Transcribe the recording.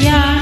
Yeah.